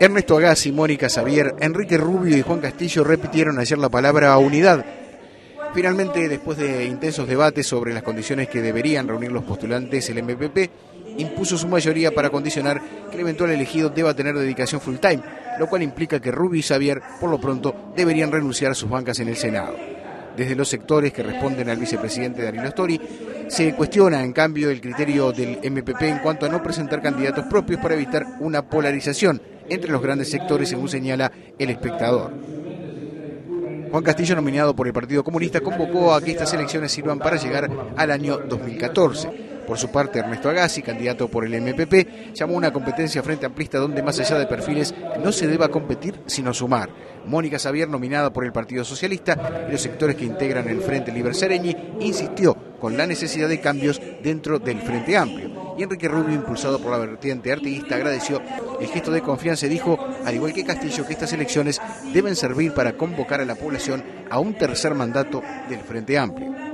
Ernesto Agassi, Mónica Xavier, Enrique Rubio y Juan Castillo repitieron ayer la palabra unidad. Finalmente, después de intensos debates sobre las condiciones que deberían reunir los postulantes, el MPP impuso su mayoría para condicionar que el eventual elegido deba tener dedicación full time, lo cual implica que Rubio y Xavier, por lo pronto, deberían renunciar a sus bancas en el Senado. Desde los sectores que responden al vicepresidente Danilo Stori, se cuestiona, en cambio, el criterio del MPP en cuanto a no presentar candidatos propios para evitar una polarización entre los grandes sectores, según señala el espectador. Juan Castillo, nominado por el Partido Comunista, convocó a que estas elecciones sirvan para llegar al año 2014. Por su parte, Ernesto Agassi, candidato por el MPP, llamó una competencia frente amplista donde más allá de perfiles no se deba competir sino sumar. Mónica Xavier, nominada por el Partido Socialista y los sectores que integran el Frente Libre Sereñi, insistió con la necesidad de cambios dentro del Frente Amplio. Y Enrique Rubio, impulsado por la vertiente artiguista, agradeció el gesto de confianza y dijo, al igual que Castillo, que estas elecciones deben servir para convocar a la población a un tercer mandato del Frente Amplio.